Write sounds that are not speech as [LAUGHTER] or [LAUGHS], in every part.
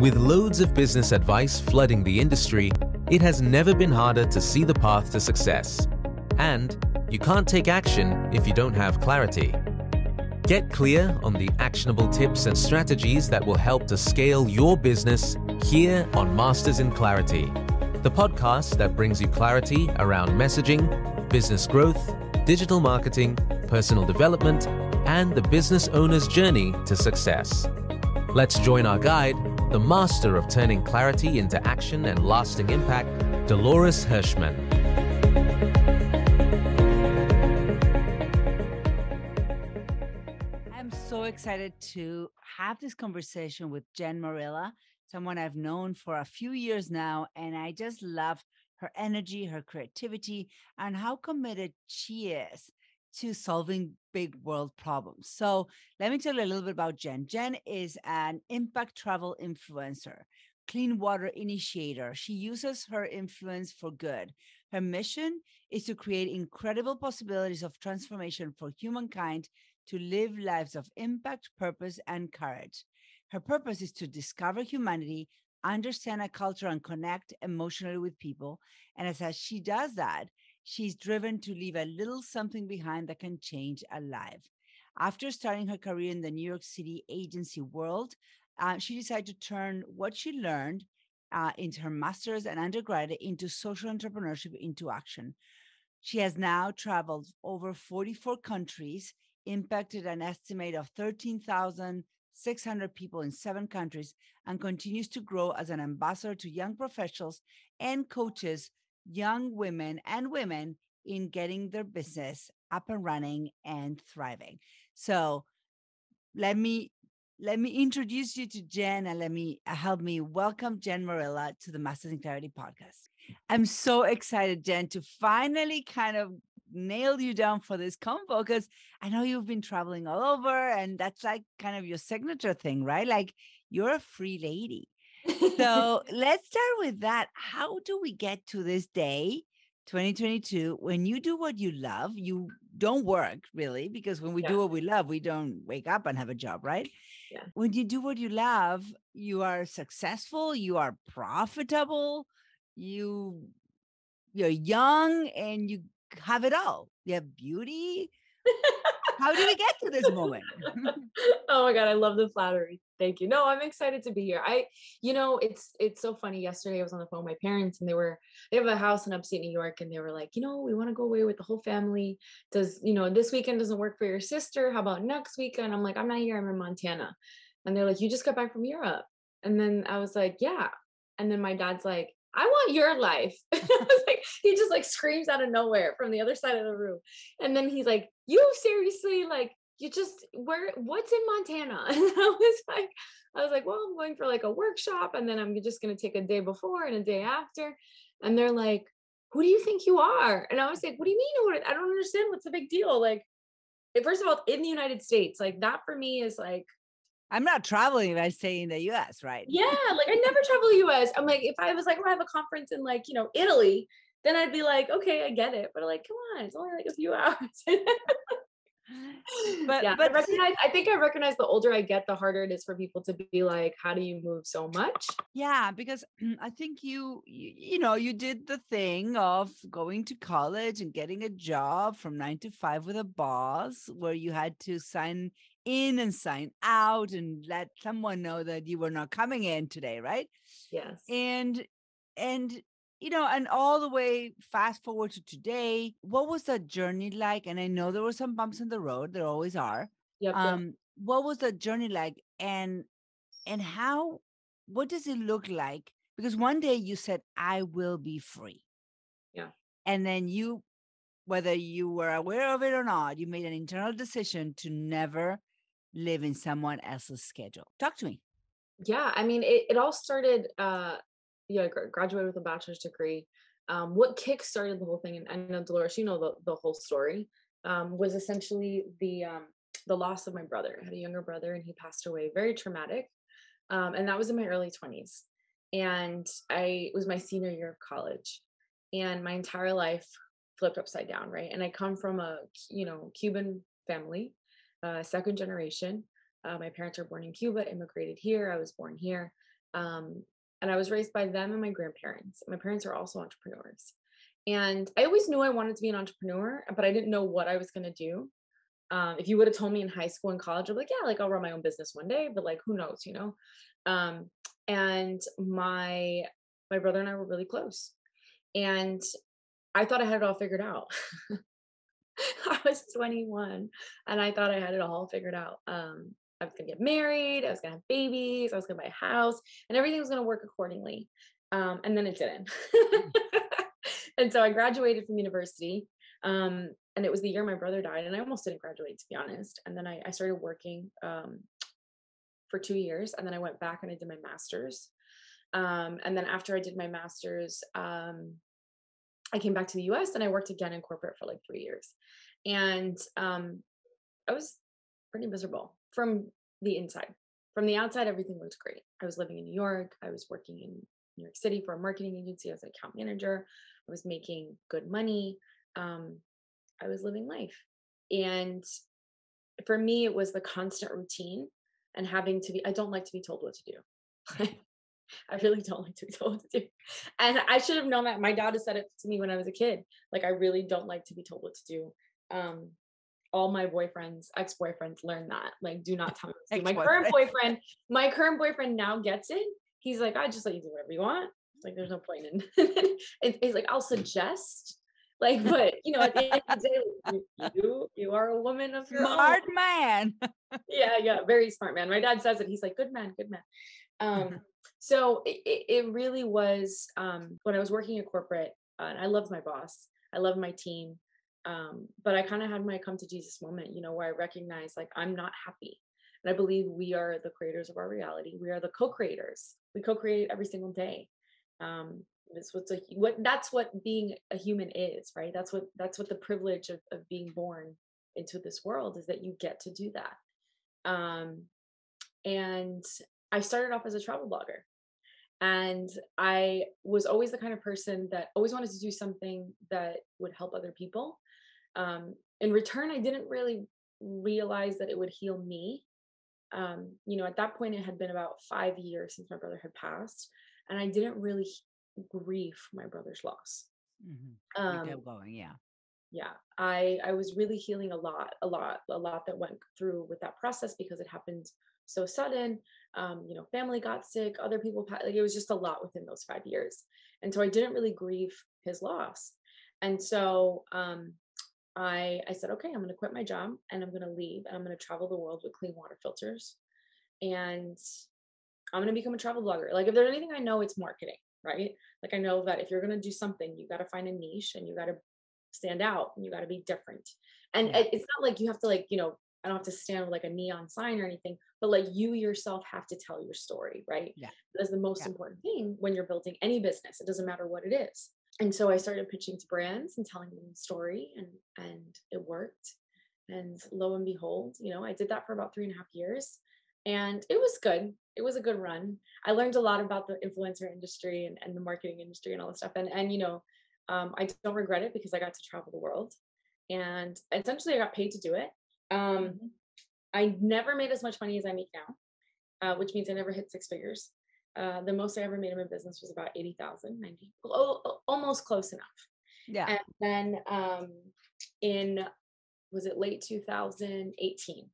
With loads of business advice flooding the industry, it has never been harder to see the path to success. And you can't take action if you don't have clarity. Get clear on the actionable tips and strategies that will help to scale your business here on Masters in Clarity, the podcast that brings you clarity around messaging, business growth, digital marketing, personal development, and the business owner's journey to success. Let's join our guide, the master of turning clarity into action and lasting impact, Dolores Hirschmann. I'm so excited to have this conversation with Jen Morilla, someone I've known for a few years now, and I just love her energy, her creativity, and how committed she is to solving big world problems. So, let me tell you a little bit about Jen. Jen is an impact travel influencer, clean water initiator. She uses her influence for good. Her mission is to create incredible possibilities of transformation for humankind to live lives of impact, purpose, and courage. Her purpose is to discover humanity, understand a culture, and connect emotionally with people. And as, she does that, she's driven to leave a little something behind that can change a life. After starting her career in the New York City agency world, uh, she decided to turn what she learned uh, into her master's and undergraduate into social entrepreneurship into action. She has now traveled over 44 countries, impacted an estimate of 13,600 people in seven countries, and continues to grow as an ambassador to young professionals and coaches young women and women in getting their business up and running and thriving. So let me let me introduce you to Jen and let me uh, help me welcome Jen Morilla to the Masters in Clarity podcast. I'm so excited, Jen, to finally kind of nail you down for this convo because I know you've been traveling all over and that's like kind of your signature thing, right? Like you're a free lady [LAUGHS] so let's start with that. How do we get to this day, 2022, when you do what you love? You don't work really, because when we yeah. do what we love, we don't wake up and have a job, right? Yeah. When you do what you love, you are successful, you are profitable, you you're young and you have it all. You have beauty, [LAUGHS] how did we get to this moment? [LAUGHS] oh my god, I love the flattery. Thank you. No, I'm excited to be here. I, you know, it's it's so funny. Yesterday I was on the phone with my parents and they were they have a house in upstate New York and they were like, you know, we want to go away with the whole family. Does, you know, this weekend doesn't work for your sister. How about next weekend? I'm like, I'm not here, I'm in Montana. And they're like, you just got back from Europe. And then I was like, yeah. And then my dad's like, I want your life. [LAUGHS] like, he just like screams out of nowhere from the other side of the room. And then he's like, You seriously, like, you just where what's in Montana? [LAUGHS] And I was like, I was like, well, I'm going for like a workshop, and then I'm just gonna take a day before and a day after. And they're like, Who do you think you are? And I was like, What do you mean? I don't understand. What's the big deal? Like, first of all, in the United States, like that for me is like I'm not traveling if I stay in the US, right? Yeah, like I never travel the US. I'm like, if I was like, oh, I have a conference in like, you know, Italy, then I'd be like, okay, I get it. But like, come on, it's only like a few [LAUGHS] hours. but yeah, but I recognize I think I recognize the older I get, the harder it is for people to be like, how do you move so much? Yeah, because [CLEARS THROAT] I think you, you you know, you did the thing of going to college and getting a job from nine to five with a boss where you had to sign in and sign out and let someone know that you were not coming in today, right? Yes. And and you know, and all the way fast forward to today, what was that journey like? And I know there were some bumps in the road, there always are. Yep, um, yep. what was the journey like? And and how what does it look like? Because one day you said, I will be free. Yeah. And then you, whether you were aware of it or not, you made an internal decision to never live in someone else's schedule. Talk to me. Yeah, I mean, it, it all started, uh, yeah, graduated with a bachelor's degree. Um, what kick started the whole thing, and I know Dolores, you know the, the whole story, um, was essentially the um, the loss of my brother. I had a younger brother, and he passed away, very traumatic, um, and that was in my early twenties. And I was my senior year of college, and my entire life flipped upside down, right? And I come from a you know Cuban family, uh, second generation. Uh, my parents are born in Cuba, immigrated here. I was born here. Um, and I was raised by them and my grandparents. My parents are also entrepreneurs. And I always knew I wanted to be an entrepreneur, but I didn't know what I was going to do. Um, if you would have told me in high school and college, I'm like, yeah, like I'll run my own business one day, but like, who knows, you know? Um, and my my brother and I were really close, and I thought I had it all figured out. [LAUGHS] [LAUGHS] I was 21, and I thought I had it all figured out. Um, I was gonna get married, I was gonna have babies, I was gonna buy a house, and everything was gonna work accordingly. Um, and then it didn't. Mm. [LAUGHS] and so I graduated from university. Um, and it was the year my brother died, and I almost didn't graduate to be honest. And then I, I started working um, for two years, and then I went back and I did my master's. Um, and then after I did my master's, um, I came back to the U.S. and I worked again in corporate for like three years, and um, I was pretty miserable from the inside. From the outside, everything looked great. I was living in New York. I was working in New York City for a marketing agency as an account manager. I was making good money. Um, I was living life. And for me, it was the constant routine and having to be, I don't like to be told what to do. [LAUGHS] [LAUGHS] I really don't like to be told what to do. And I should have known that. My dad has said it to me when I was a kid. Like, I really don't like to be told what to do. Um, all my boyfriends, ex-boyfriends learn that. Like, do not tell me what to do. My current boyfriend, my current boyfriend now gets it. He's like, I just let you do whatever you want. like, there's no point in [LAUGHS] it. It's like, I'll suggest like, but you know, at the end of the day, [LAUGHS] you you are a woman of your smart man. [LAUGHS] yeah, yeah, very smart man. My dad says it. He's like, good man, good man. Um, [LAUGHS] so it, it really was um, when I was working at corporate, uh, and I loved my boss. I loved my team. Um, but I kind of had my come to Jesus moment, you know, where I recognized like I'm not happy. And I believe we are the creators of our reality. We are the co-creators. We co-create every single day. Um, is what's a what that's what being a human is right? That's what that's what the privilege of, of being born into this world is that you get to do that. Um and i started off as a travel blogger and i was always the kind of person that always wanted to do something that would help other people. Um in return i didn't really realize that it would heal me. Um you know at that point it had been about five years since my brother had passed and i didn't really grief my brother's loss. Mm-hmm. Um, going, yeah. Yeah, I I was really healing a lot, a lot, a lot that went through with that process because it happened so sudden. Um, you know, family got sick, other people like it was just a lot within those five years, and so I didn't really grieve his loss. And so um, I I said, okay, I'm going to quit my job and I'm going to leave and I'm going to travel the world with clean water filters, and I'm going to become a travel blogger. Like if there's anything I know, it's marketing right? Like I know that if you're going to do something, you got to find a niche and you got to stand out and you got to be different. And yeah. it's not like you have to like, you know, I don't have to stand with like a neon sign or anything, but like you yourself have to tell your story, right? Yeah. That's the most yeah. important thing when you're building any business. It doesn't matter what it is. And so I started pitching to brands and telling them the story and and it worked. And lo and behold, you know, I did that for about three and a half years and it was good. It was a good run. I learned a lot about the influencer industry and, and the marketing industry and all this stuff and and you know um, i don't regret it because i got to travel the world and essentially i got paid to do it. Um, mm-hmm. i never made as much money as i make now uh, which means i never hit six figures. Uh, the most i ever made in my business was about 80000 90 almost close enough. Yeah. And then um, in was it late 2018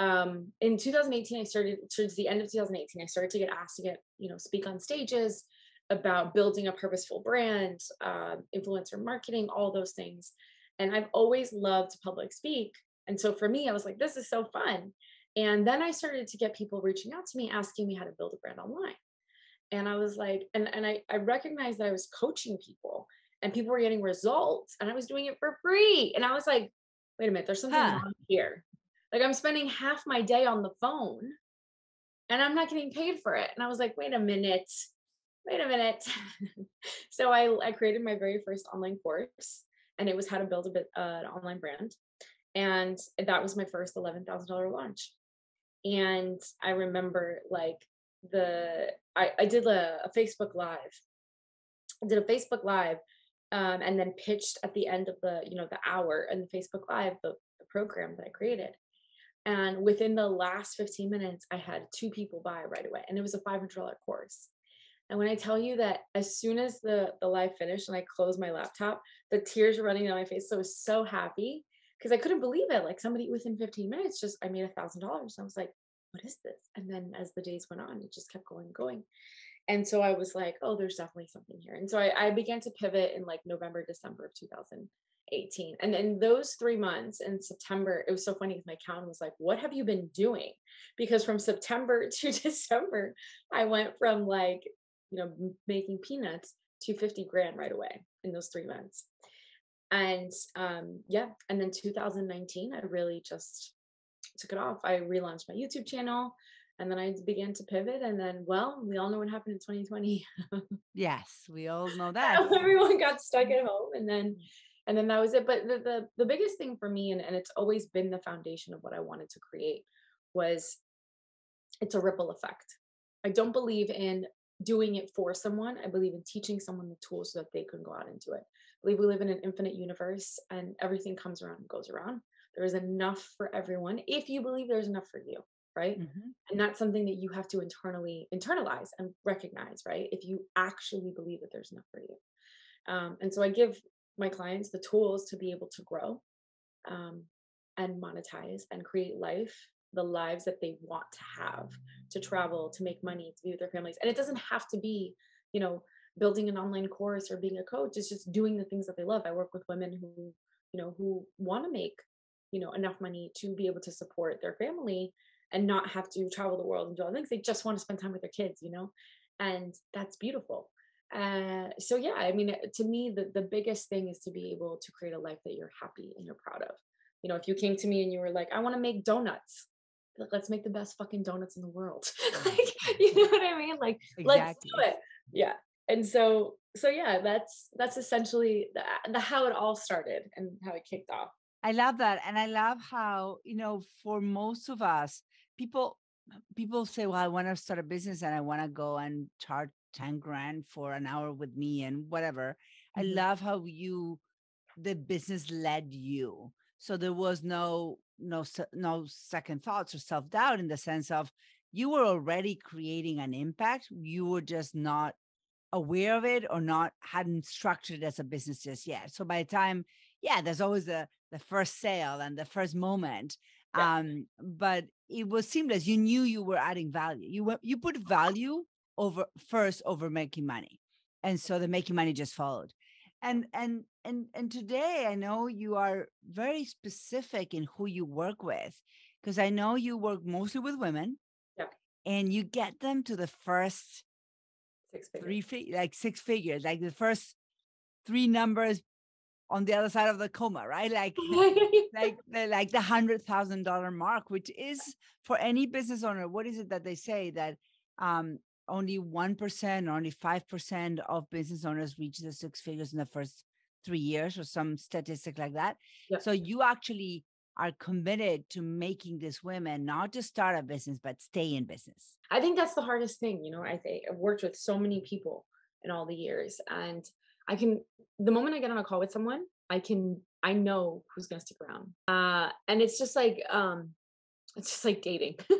um, in 2018, I started towards the end of 2018, I started to get asked to get, you know, speak on stages about building a purposeful brand, uh, influencer marketing, all those things. And I've always loved to public speak. And so for me, I was like, this is so fun. And then I started to get people reaching out to me, asking me how to build a brand online. And I was like, and, and I, I recognized that I was coaching people and people were getting results and I was doing it for free. And I was like, wait a minute, there's something huh. wrong here. Like I'm spending half my day on the phone and I'm not getting paid for it. And I was like, wait a minute, wait a minute. [LAUGHS] so I, I created my very first online course and it was how to build a bit uh, an online brand. And that was my first $11,000 launch. And I remember like the, I, I did a, a Facebook live. I did a Facebook live um, and then pitched at the end of the, you know, the hour and the Facebook live, the, the program that I created And within the last 15 minutes, I had two people buy right away. And it was a $500 course. And when I tell you that as soon as the, the live finished and I closed my laptop, the tears were running down my face. So I was so happy because I couldn't believe it. Like somebody within 15 minutes, just I made a thousand dollars. I was like, what is this? And then as the days went on, it just kept going and going. And so I was like, oh, there's definitely something here. And so I, I began to pivot in like November, December of 2018. And then those three months in September, it was so funny because my accountant was like, what have you been doing? Because from September [LAUGHS] to December, I went from like, you know, making peanuts to 50 grand right away in those three months. And um, yeah, and then 2019, I really just took it off. I relaunched my YouTube channel and then I began to pivot. And then, well, we all know what happened in 2020. [LAUGHS] yes, we all know [LAUGHS] that. Everyone got stuck at home and then and then that was it. But the the, the biggest thing for me, and, and it's always been the foundation of what I wanted to create, was it's a ripple effect. I don't believe in doing it for someone. I believe in teaching someone the tools so that they can go out and do it. I believe we live in an infinite universe and everything comes around and goes around. There is enough for everyone if you believe there's enough for you, right? Mm-hmm. And that's something that you have to internally internalize and recognize, right? If you actually believe that there's enough for you. Um, and so I give my clients the tools to be able to grow um, and monetize and create life the lives that they want to have to travel to make money to be with their families and it doesn't have to be you know building an online course or being a coach it's just doing the things that they love. I work with women who you know who want to make you know enough money to be able to support their family and not have to travel the world and do all things they just want to spend time with their kids you know and that's beautiful uh, so yeah i mean to me the, the biggest thing is to be able to create a life that you're happy and you're proud of. You know if you came to me and you were like i want to make donuts like let's make the best fucking donuts in the world. [LAUGHS] Like you know what i mean? Like exactly. let's do it. Yeah. And so so yeah that's that's essentially the, the how it all started and how it kicked off. I love that. And I love how, you know, for most of us, people people say, Well, I want to start a business and I want to go and charge 10 grand for an hour with me and whatever. Mm-hmm. I love how you the business led you. So there was no no no second thoughts or self-doubt in the sense of you were already creating an impact. You were just not aware of it or not hadn't structured it as a business just yet. So by the time, yeah, there's always the the first sale and the first moment yeah. um but it was seamless you knew you were adding value you were, you put value over first over making money and so the making money just followed and and and and today i know you are very specific in who you work with because i know you work mostly with women yeah. and you get them to the first six figures. three like six figures like the first three numbers on the other side of the comma, right? Like, [LAUGHS] like, [LAUGHS] the, like the hundred thousand dollar mark, which is for any business owner. What is it that they say that um, only one or only five percent of business owners reach the six figures in the first three years, or some statistic like that. So you actually are committed to making these women not just start a business but stay in business. I think that's the hardest thing. You know, I think I've worked with so many people in all the years, and I can the moment I get on a call with someone, I can I know who's gonna stick around. Uh and it's just like um it's just like dating. [LAUGHS]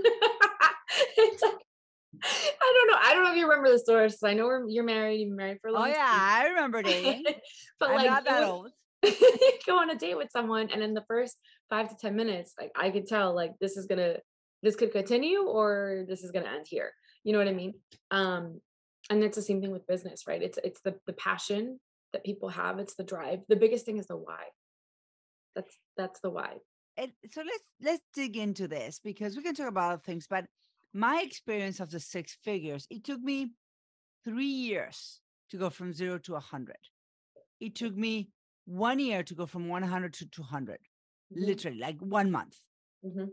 it's like [LAUGHS] I don't know. I don't know if you remember the story. So I know you're married. You've been married for a long time. Oh yeah, time. I remember [LAUGHS] dating. but I'm like, not that old. [LAUGHS] go on a date with someone, and in the first five to ten minutes, like I could tell, like this is gonna, this could continue, or this is gonna end here. You know what I mean? Um, and it's the same thing with business right it's it's the the passion that people have it's the drive the biggest thing is the why that's that's the why and so let's let's dig into this because we can talk about other things but my experience of the six figures it took me three years to go from zero to a hundred it took me one year to go from 100 to 200 mm-hmm. literally like one month mm-hmm.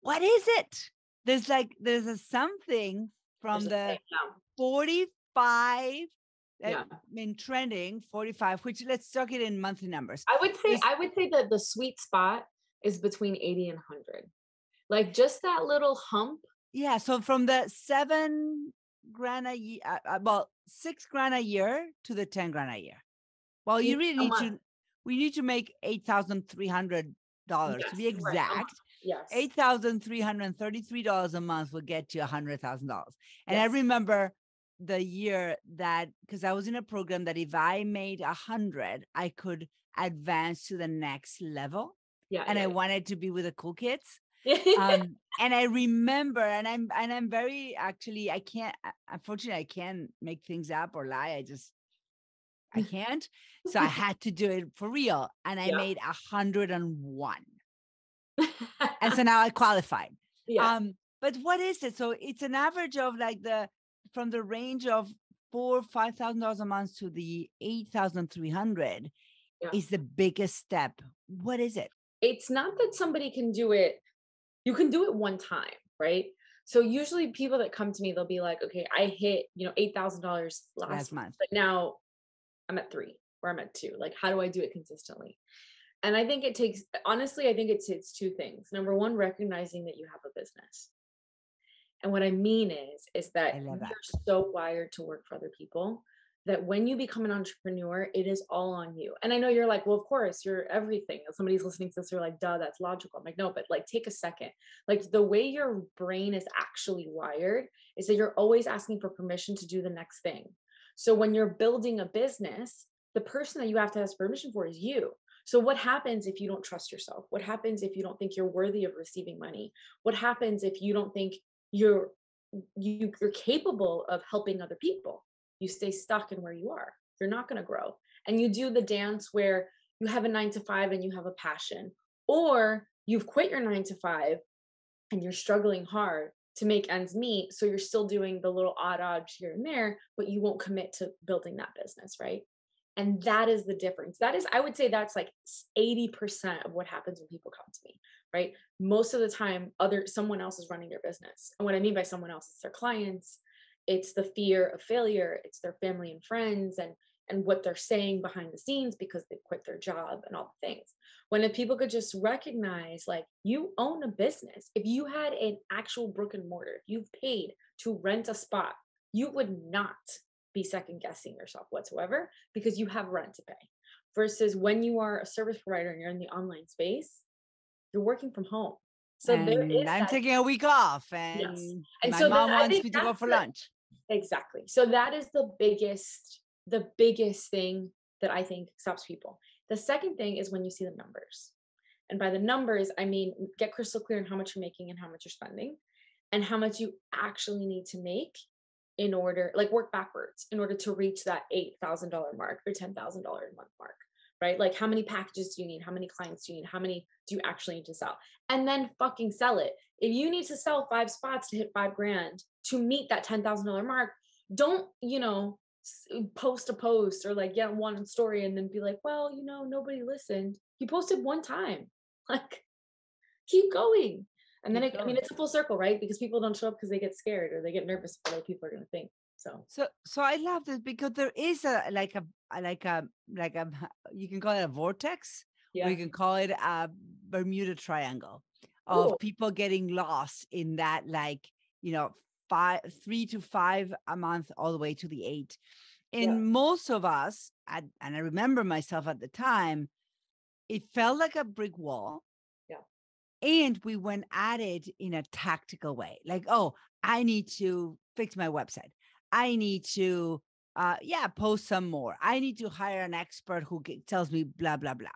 what is it there's like there's a something from there's the 45 yeah. been trending 45 which let's talk it in monthly numbers i would say i would say that the sweet spot is between 80 and 100 like just that little hump yeah so from the seven grand a year uh, uh well six grand a year to the 10 grand a year well you really need to we need to make eight thousand three hundred dollars yes, to be exact Yes. eight thousand three hundred thirty-three dollars a month will get you a hundred thousand dollars. And I remember the year that because I was in a program that if I made a hundred, I could advance to the next level. Yeah. And yeah, I wanted to be with the cool kids. [LAUGHS] Um, and I remember, and I'm and I'm very actually, I can't unfortunately I can't make things up or lie. I just I [LAUGHS] can't. So I had to do it for real. And I Yeah. made a hundred and one. And so [LAUGHS] now I qualified. yeah. Um, but what is it? So it's an average of like the from the range of four, five thousand dollars a month to the eight thousand three hundred Yeah. is the biggest step. What is it? it's not that somebody can do it you can do it one time right? So usually people that come to me they'll be like okay i hit you know $8000 last, Last month but now i'm at three or i'm at two. Like how do i do it consistently? And i think it takes honestly i think it's it's two things. Number one recognizing that you have a business. And what i mean is is that love you're so wired to work for other people that when you become an entrepreneur, it is all on you. And I know you're like, well, of course, you're everything. If somebody's listening to this, you're like, duh, that's logical. I'm like, no, but like, take a second. Like, the way your brain is actually wired is that you're always asking for permission to do the next thing. So when you're building a business, the person that you have to ask permission for is you. So what happens if you don't trust yourself? What happens if you don't think you're worthy of receiving money? What happens if you don't think you're you, you're capable of helping other people? You stay stuck in where you are. You're not going to grow. And you do the dance where you have a nine to five and you have a passion, or you've quit your nine to five and you're struggling hard to make ends meet. So you're still doing the little odd odds here and there, but you won't commit to building that business, right? And that is the difference. That is, I would say that's like 80% of what happens when people come to me, right? Most of the time, other someone else is running their business. And what I mean by someone else, it's their clients, it's the fear of failure it's their family and friends and and what they're saying behind the scenes because they quit their job and all the things. When if people could just recognize like you own a business. If you had an actual brick and mortar if you've paid to rent a spot you would not be second guessing yourself whatsoever because you have rent to pay. Versus when you are a service provider and you're in the online space you're working from home. So there And is I'm that taking a week off and, And my so mom wants me to go for lunch. Exactly. So that is the biggest, the biggest thing that I think stops people. The second thing is when you see the numbers. And by the numbers, I mean mm, get crystal clear on how much you're making and how much you're spending and how much you actually need to make in order, like work backwards in order to reach that $8,000 mark or $10,000 a month mark, right? Like how many packages do you need? How many clients do you need? How many do you actually need to sell? And then fucking sell it. If you need to sell five spots to hit five grand to meet that $10,000 mark, don't, you know, post a post or like get one story and then be like, well, you know, nobody listened. You posted one time. [LAUGHS] Like, keep going. And then it, I mean, it's a full circle, right? Because people don't show up because they get scared or they get nervous about what people are going to think. So, So so I love this because there is a like a like a like a [LAUGHS] you can call it a vortex yeah. or you can call it a Bermuda Triangle of Cool. people getting lost in that like you know five three to five a month all the way to the eight. And Yeah. most of us, I, and I remember myself at the time, it felt like a brick wall. Yeah. And we went at it in a tactical way. Like, oh, I need to fix my website. I need to, uh, yeah, post some more. I need to hire an expert who g- tells me blah, blah, blah.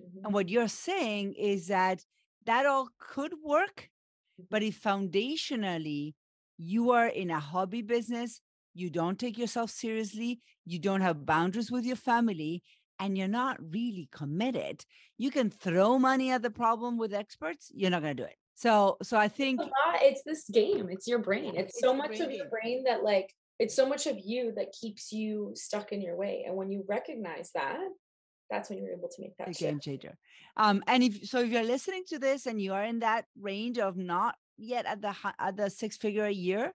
Mhm. And what you're saying is that that all could work, but if foundationally you are in a hobby business, you don't take yourself seriously, you don't have boundaries with your family, and you're not really committed, you can throw money at the problem with experts, you're not going to do it. So, so I think it's this game it's your brain it's it's so much brain of your brain that like it's so much of you that keeps you stuck in your way and when you recognize that that's when you're able to make that a game changer. Um, and if so, if you're listening to this and you are in that range of not yet at the at the six figure a year,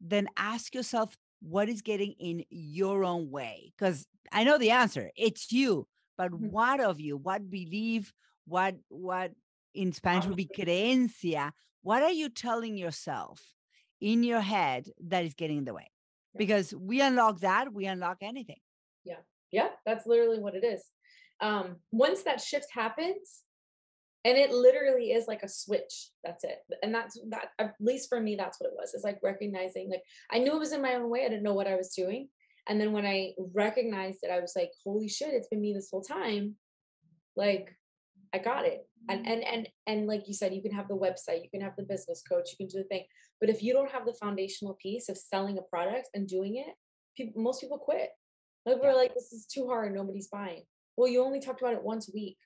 then ask yourself what is getting in your own way. Because I know the answer. It's you. But Mhm. what of you? What belief? What what in Spanish would be creencia? What are you telling yourself in your head that is getting in the way? Yeah. Because we unlock that, we unlock anything. yeah Yeah. that's literally what it is um once that shift happens and it literally is like a switch that's it and that's that at least for me that's what it was it's like recognizing like i knew it was in my own way i didn't know what i was doing and then when i recognized it i was like holy shit it's been me this whole time like i got it and and and and like you said you can have the website you can have the business coach you can do the thing but if you don't have the foundational piece of selling a product and doing it people most people quit like we're like this is too hard nobody's buying well you only talked about it once a week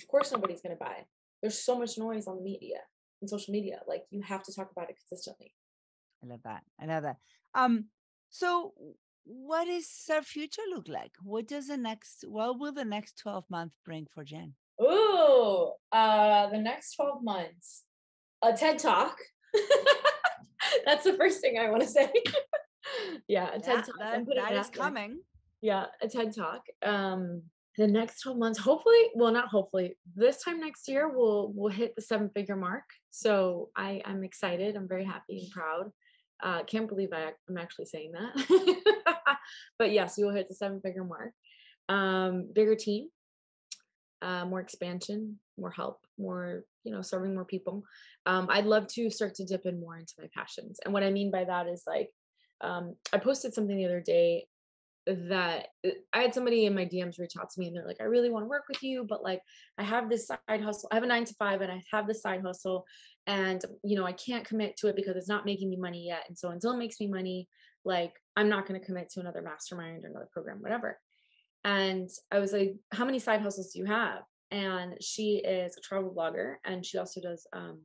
of course nobody's going to buy. There's so much noise on the media and social media. Like you have to talk about it consistently. I love that. I love that. Um, so what does our future look like? What does the next what will the next 12 months bring for Jen? Oh, uh the next 12 months. A TED talk. [LAUGHS] That's the first thing I want to say. [LAUGHS] yeah, a TED talk. That, that is coming. Yeah, a TED talk. Um the next 12 months hopefully well not hopefully this time next year we'll we'll hit the seven figure mark so i i'm excited i'm very happy and proud uh can't believe I, i'm actually saying that [LAUGHS] but yes we will hit the seven figure mark um bigger team uh, more expansion more help more you know serving more people um i'd love to start to dip in more into my passions and what i mean by that is like um i posted something the other day that uh, I had somebody in my DMs reach out to me and they're like, I really want to work with you, but like I have this side hustle. I have a nine to five and I have this side hustle and you know, I can't commit to it because it's not making me money yet. And so until it makes me money, like I'm not going to commit to another mastermind or another program, whatever. And I was like, How many side hustles do you have? And she is a travel blogger and she also does um,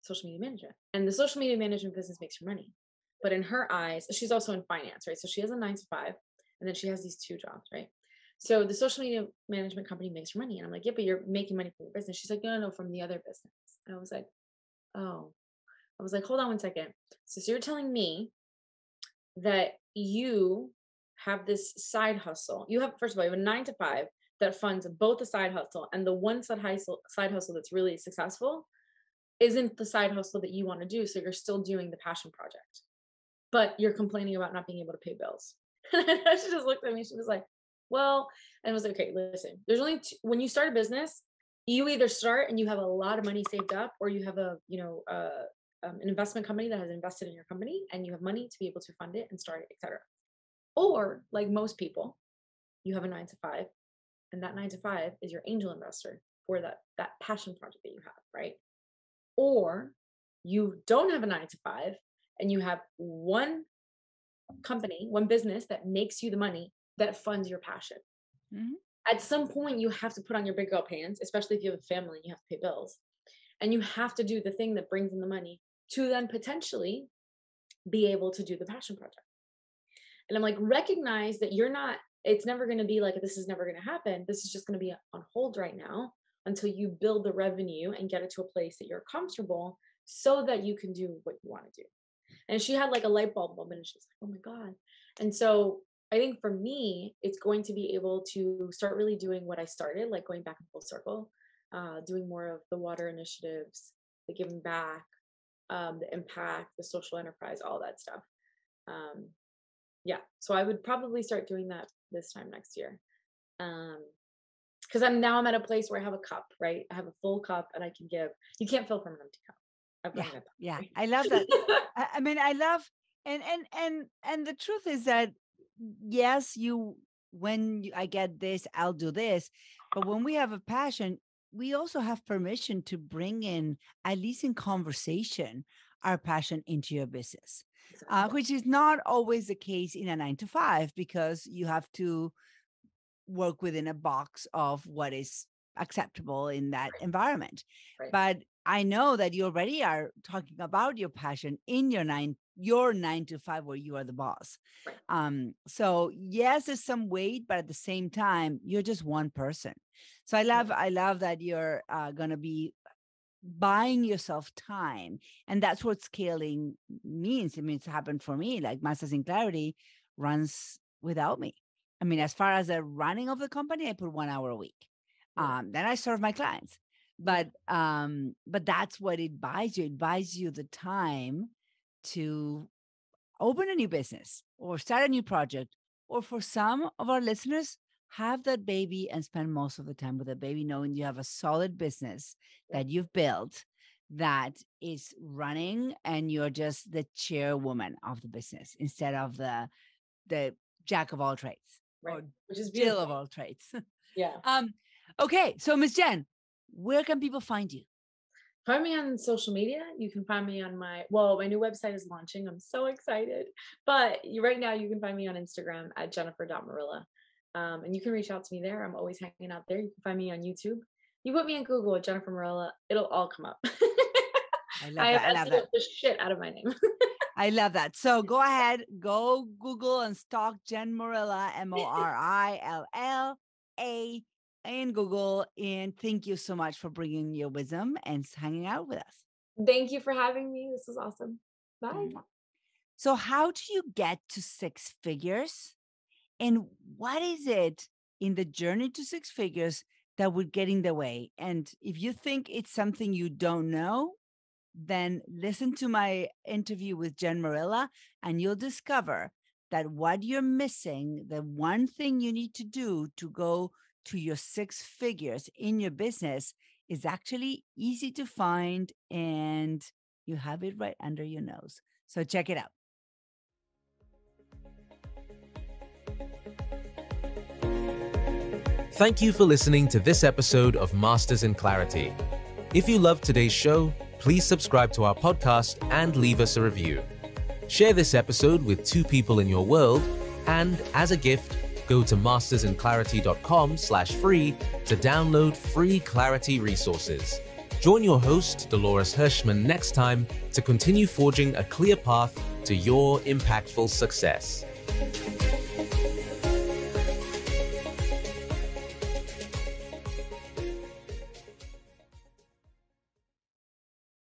social media management. And the social media management business makes her money. But in her eyes, she's also in finance, right? So she has a nine to five and then she has these two jobs, right? So the social media management company makes her money. And I'm like, yeah, but you're making money from your business. She's like, no, no, no, from the other business. And I was like, oh, I was like, hold on one second. So, so you're telling me that you have this side hustle. You have, first of all, you have a nine to five that funds both the side hustle and the one side hustle, side hustle that's really successful isn't the side hustle that you want to do. So you're still doing the passion project, but you're complaining about not being able to pay bills. [LAUGHS] And she just looked at me. She was like, well, and I was like, okay, listen, there's only two, when you start a business, you either start and you have a lot of money saved up or you have a, you know, uh, um, an investment company that has invested in your company and you have money to be able to fund it and start it, etc. Or like most people, you have a nine to five and that nine to five is your angel investor for that, that passion project that you have, right? Or you don't have a nine to five and you have one company, one business that makes you the money that funds your passion. Mm-hmm. At some point, you have to put on your big girl pants, especially if you have a family and you have to pay bills. And you have to do the thing that brings in the money to then potentially be able to do the passion project. And I'm like, recognize that you're not, it's never going to be like, this is never going to happen. This is just going to be on hold right now until you build the revenue and get it to a place that you're comfortable so that you can do what you want to do. And she had like a light bulb moment and she's like, oh my God. And so I think for me, it's going to be able to start really doing what I started, like going back in full circle, uh, doing more of the water initiatives, the giving back, um, the impact, the social enterprise, all that stuff. Um, yeah, so I would probably start doing that this time next year. Um, because I'm now I'm at a place where I have a cup, right? I have a full cup and I can give. You can't fill from an empty cup yeah, yeah [LAUGHS] i love that I, I mean i love and and and and the truth is that yes you when i get this i'll do this but when we have a passion we also have permission to bring in at least in conversation our passion into your business uh, which is not always the case in a nine to five because you have to work within a box of what is acceptable in that right. environment right. but I know that you already are talking about your passion in your nine your nine to five where you are the boss. Right. Um, so yes, there's some weight, but at the same time, you're just one person. So I love I love that you're uh, gonna be buying yourself time, and that's what scaling means. I mean, it's happened for me. Like Masters in Clarity runs without me. I mean, as far as the running of the company, I put one hour a week. Um, then I serve my clients but um but that's what it buys you it buys you the time to open a new business or start a new project or for some of our listeners have that baby and spend most of the time with the baby, knowing you have a solid business that you've built that is running and you're just the chairwoman of the business instead of the the jack of all trades right. Which is Jill of all trades. [LAUGHS] Yeah. um, okay, so Miss Jen, where can people find you? Find me on social media. You can find me on my well, my new website is launching. I'm so excited. But you, right now, you can find me on Instagram at jennifer.morilla. Um, and you can reach out to me there. I'm always hanging out there. You can find me on YouTube. You put me in Google, Jennifer Morilla, it'll all come up. I [LAUGHS] love I that. I love that. the shit out of my name. [LAUGHS] I love that. So go ahead, go Google and stalk Jen Morilla, M O R I L L A, in Google. And thank you so much for bringing your wisdom and hanging out with us. Thank you for having me. This was awesome. Bye. So, how do you get to six figures? And what is it in the journey to six figures that would get in the way? And if you think it's something you don't know, then listen to my interview with Jen Morilla, and you'll discover that what you're missing, the one thing you need to do to go to your six figures in your business, is actually easy to find and you have it right under your nose. So check it out. Thank you for listening to this episode of Masters in Clarity. If you loved today's show, please subscribe to our podcast and leave us a review. Share this episode with two people in your world, and as a gift, go to mastersinclarity.com slash free to download free clarity resources. Join your host, Dolores Hirschmann, next time to continue forging a clear path to your impactful success.